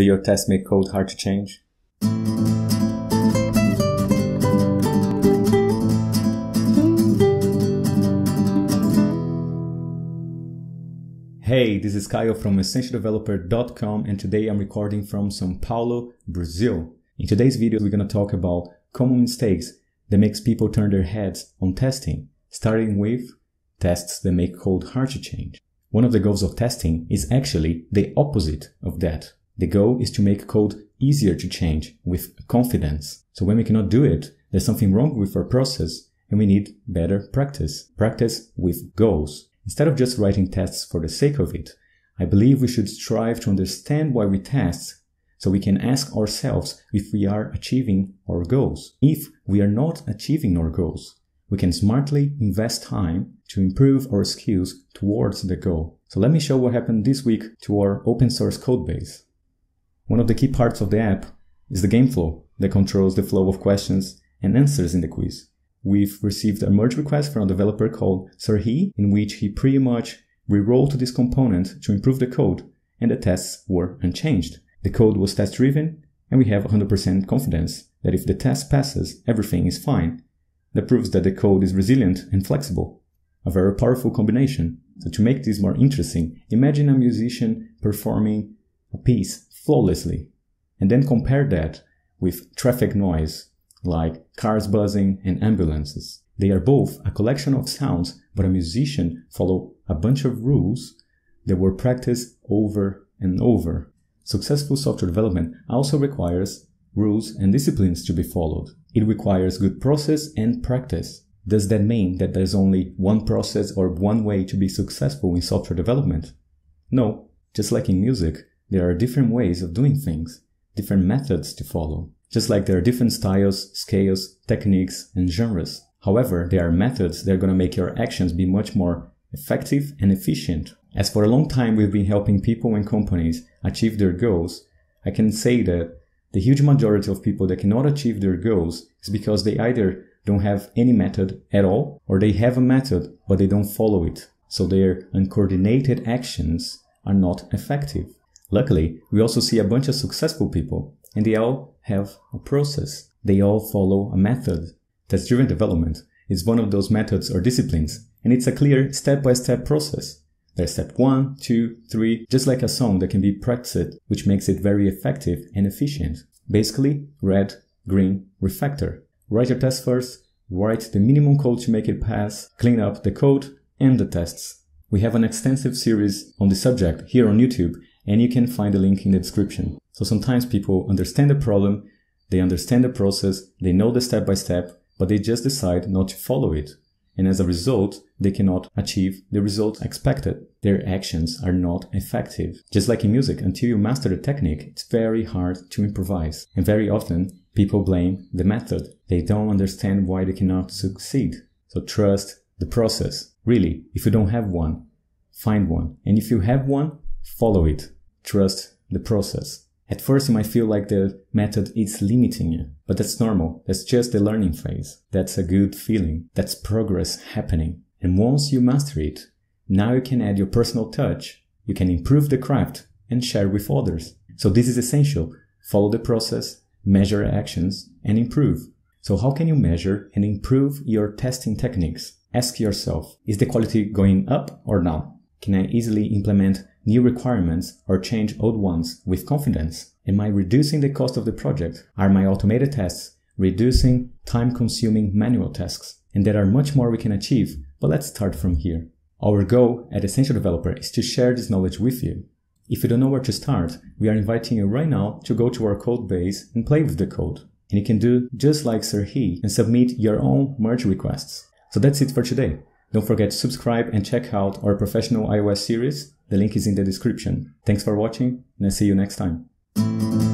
Do your tests make code hard to change? Hey, this is Caio from essentialdeveloper.com and today I'm recording from Sao Paulo, Brazil. In today's video, we're going to talk about common mistakes that makes people turn their heads on testing, starting with tests that make code hard to change. One of the goals of testing is actually the opposite of that. The goal is to make code easier to change with confidence. So when we cannot do it, there's something wrong with our process and we need better practice. Practice with goals. Instead of just writing tests for the sake of it, I believe we should strive to understand why we test so we can ask ourselves if we are achieving our goals. If we are not achieving our goals, we can smartly invest time to improve our skills towards the goal. So let me show what happened this week to our open source code base. One of the key parts of the app is the game flow that controls the flow of questions and answers in the quiz. We've received a merge request from a developer called Serhi, in which he pretty much rewrote this component to improve the code, and the tests were unchanged. The code was test driven, and we have 100% confidence that if the test passes, everything is fine. That proves that the code is resilient and flexible. A very powerful combination. So to make this more interesting, imagine a musician performing a piece flawlessly, and then compare that with traffic noise like cars buzzing and ambulances. They are both a collection of sounds, but a musician follow a bunch of rules that were practiced over and over. Successful software development also requires rules and disciplines to be followed. It requires good process and practice. Does that mean that there's only one process or one way to be successful in software development? No, just like in music, there are different ways of doing things, different methods to follow. Just like there are different styles, scales, techniques, and genres. However, there are methods that are going to make your actions be much more effective and efficient. As for a long time we've been helping people and companies achieve their goals, I can say that the huge majority of people that cannot achieve their goals is because they either don't have any method at all or they have a method but they don't follow it. So their uncoordinated actions are not effective. Luckily, we also see a bunch of successful people and they all have a process. They all follow a method. Test driven development is one of those methods or disciplines, and it's a clear step by step process. There's step one, two, three, just like a song that can be practiced, which makes it very effective and efficient. Basically, red, green, refactor. Write your test first, write the minimum code to make it pass, clean up the code and the tests. We have an extensive series on the subject here on YouTube, and you can find the link in the description. So sometimes people understand the problem, they understand the process, they know the step by step, but they just decide not to follow it. And as a result, they cannot achieve the result expected. Their actions are not effective. Just like in music, until you master the technique, it's very hard to improvise. And very often, people blame the method. They don't understand why they cannot succeed. So trust the process. Really, if you don't have one, find one. And if you have one, follow it. Trust the process. At first, you might feel like the method is limiting you, but that's normal. That's just the learning phase. That's a good feeling. That's progress happening. And once you master it, now you can add your personal touch. You can improve the craft and share with others. So this is essential. Follow the process, measure actions, and improve. So how can you measure and improve your testing techniques? Ask yourself, is the quality going up or down? Can I easily implement new requirements or change old ones with confidence? Am I reducing the cost of the project? Are my automated tests reducing time consuming manual tasks? And there are much more we can achieve, but let's start from here. Our goal at Essential Developer is to share this knowledge with you. If you don't know where to start, we are inviting you right now to go to our code base and play with the code. And you can do just like Serhi and submit your own merge requests. So that's it for today. Don't forget to subscribe and check out our professional iOS series. The link is in the description. Thanks for watching and I'll see you next time.